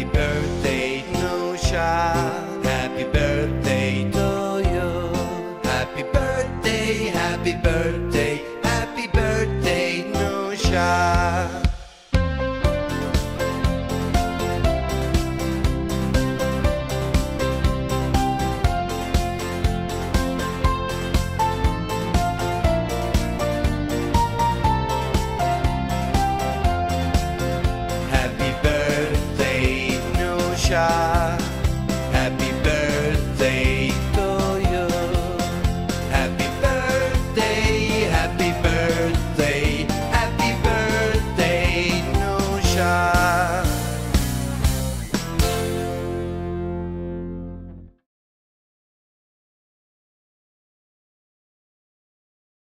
Happy birthday to Happy birthday to you. Happy birthday, happy birthday. deixar.